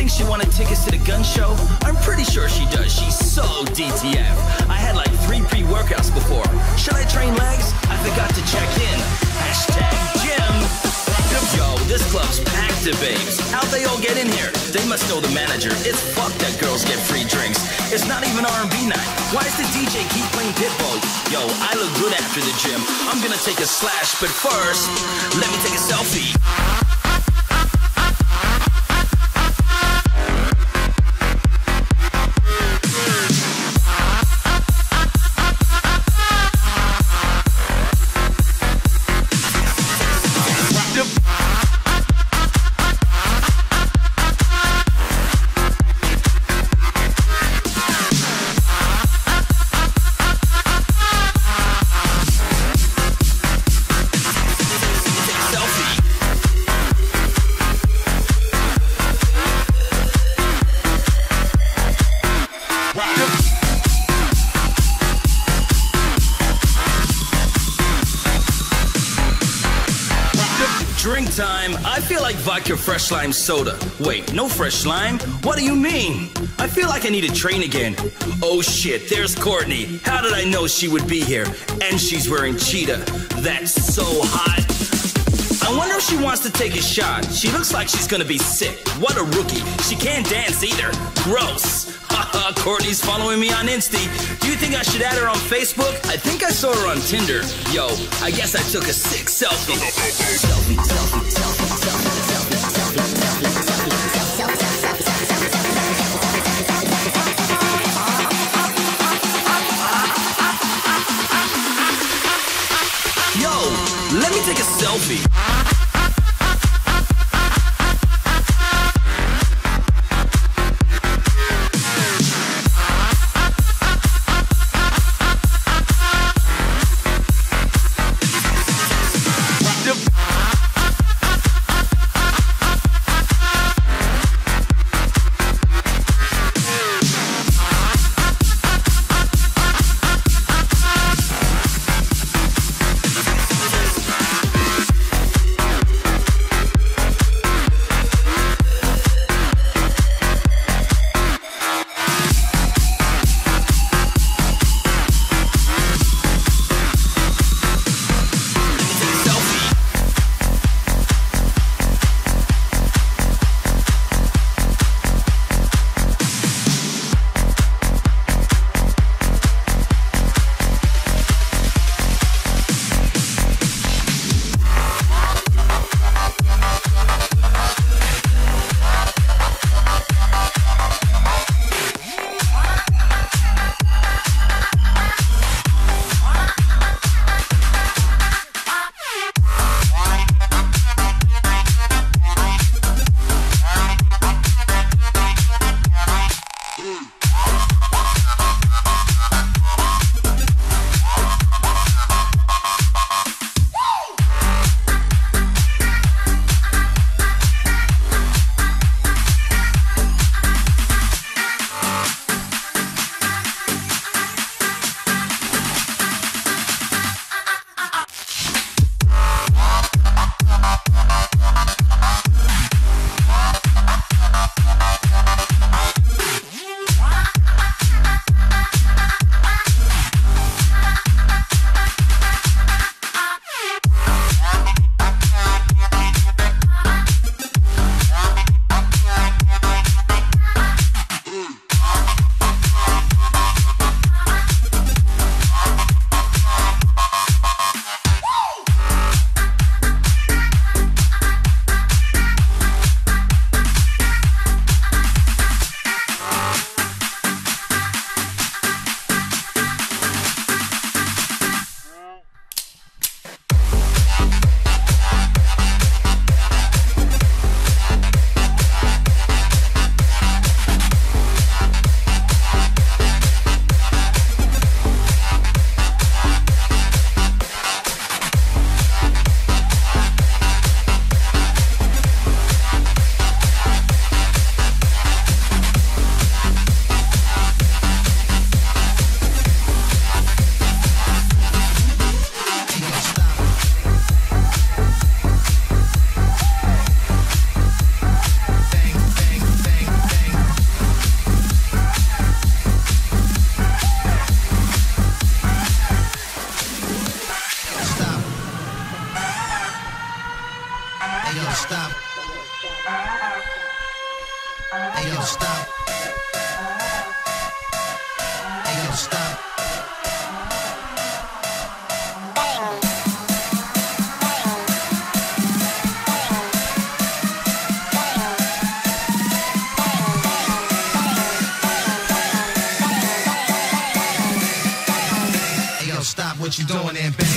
think she wanted tickets to the gun show? I'm pretty sure she does. She's so DTF. I had like three pre-workouts before. Should I train legs? I forgot to check in. Hashtag gym. Yo, this club's packed to babes. How'd they all get in here? They must know the manager. It's fuck that girls get free drinks. It's not even R&B night. Why does the DJ keep playing Pitbull? Yo, I look good after the gym. I'm gonna take a slash, but first, let me take a selfie. Drink time. I feel like vodka fresh lime soda. Wait, no fresh lime? What do you mean? I feel like I need to train again. Oh shit, there's Courtney. How did I know she would be here? And she's wearing cheetah. That's so hot. I wonder if she wants to take a shot. She looks like she's gonna be sick. What a rookie. She can't dance either. Gross. Haha, Courtney's following me on Insta. Do you think I should add her on Facebook? I think I saw her on Tinder. Yo, I guess I took a sick selfie. Selfie, selfie, selfie, selfie, selfie, selfie, selfie. Yo, let me take a selfie. What you doing and bang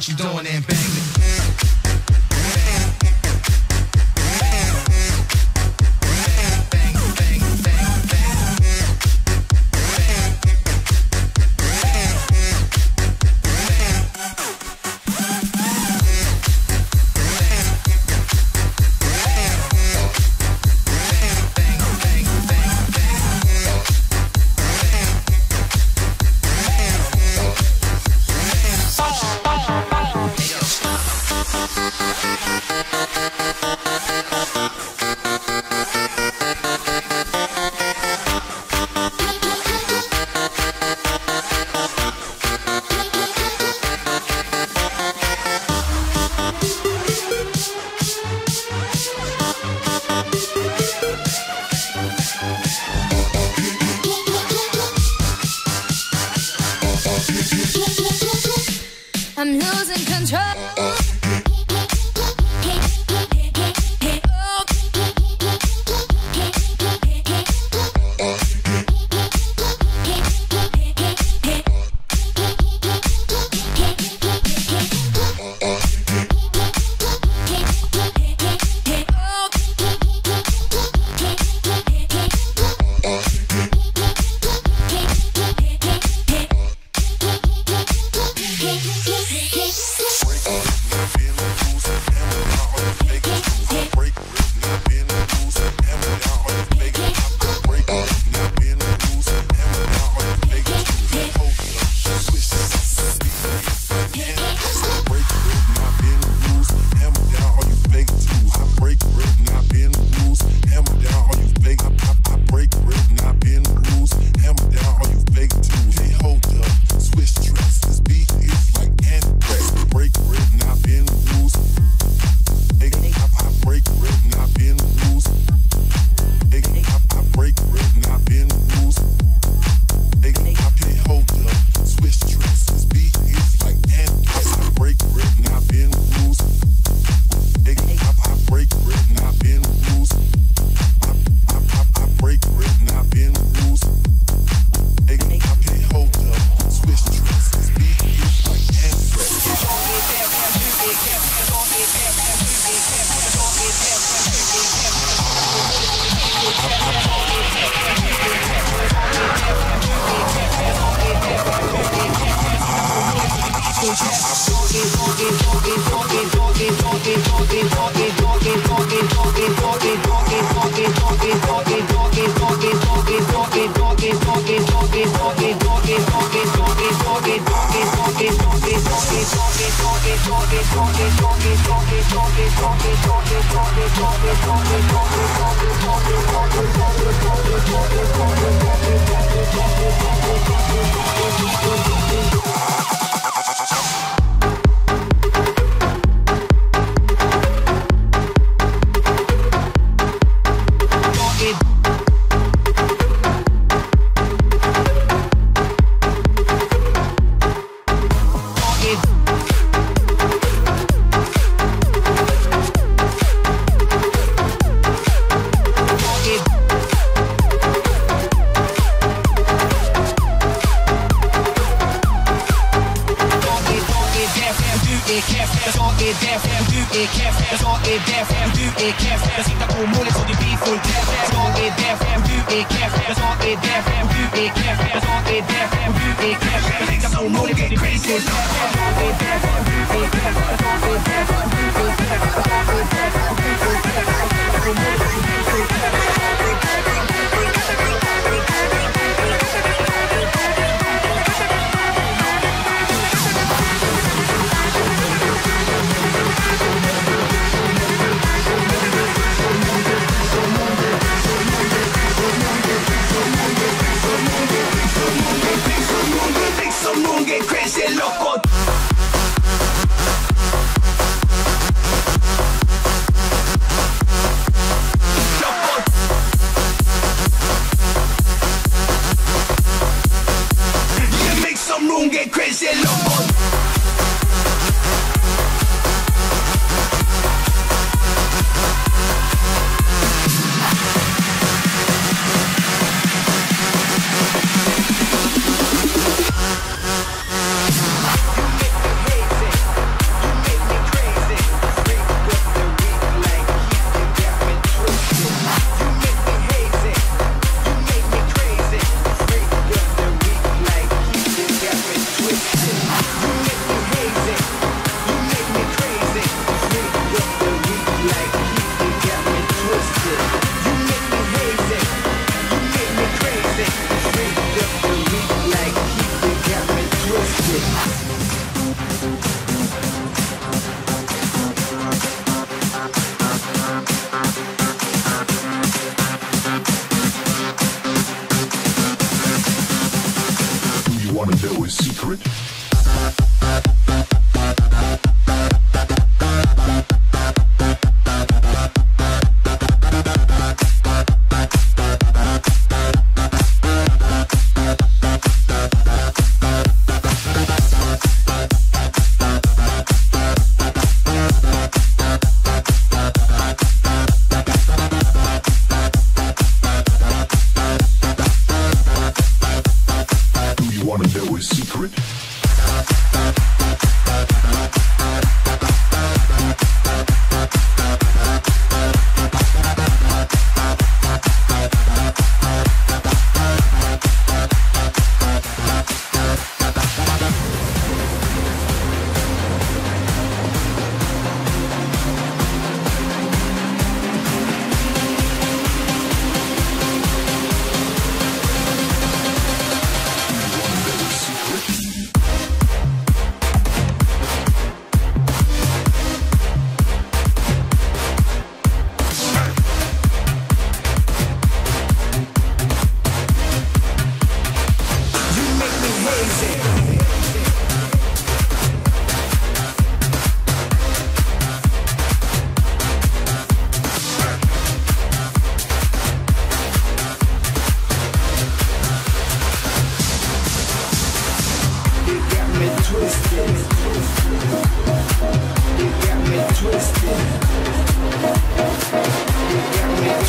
what you doing and bang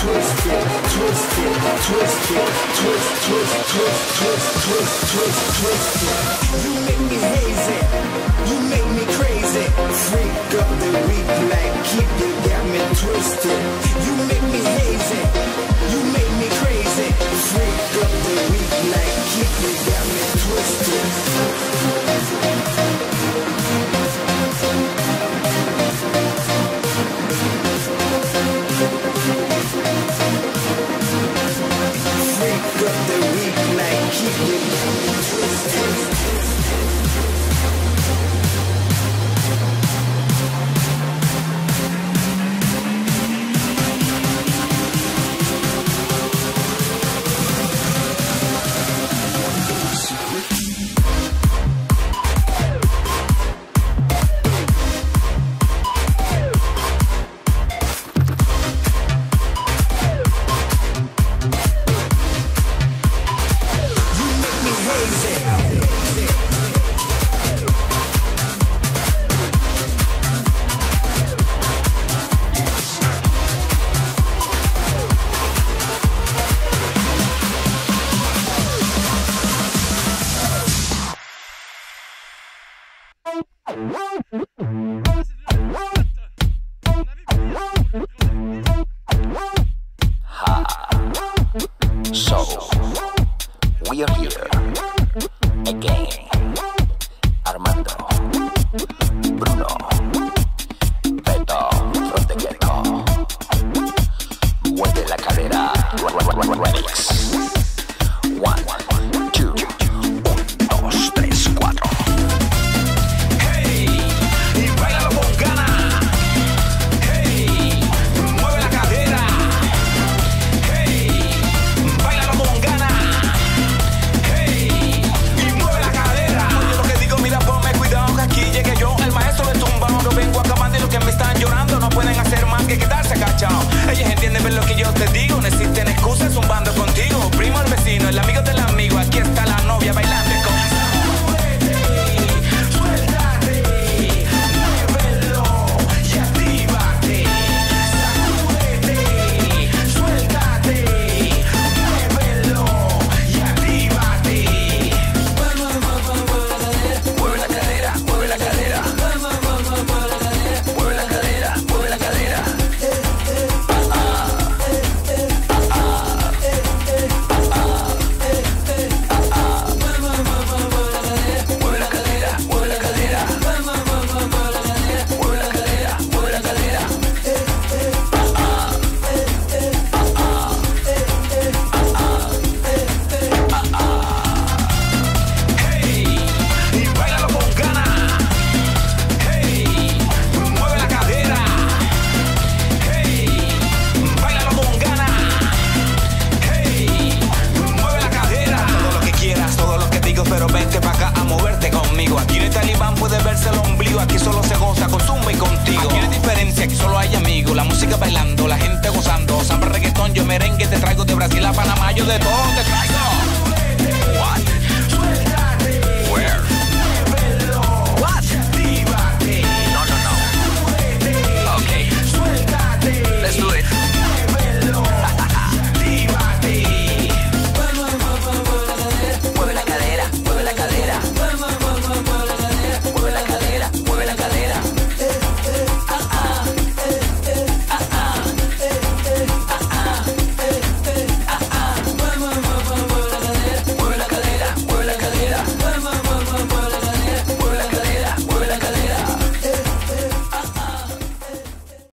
twist it, twist it, twist it, twist, twist, twist, twist, twist, twist, twist it. You make me hazy, you make me crazy. Freak up the weak like keep you got me twisted. You make me hazy, you make me crazy. Freak up the weak like keep you got me twisted.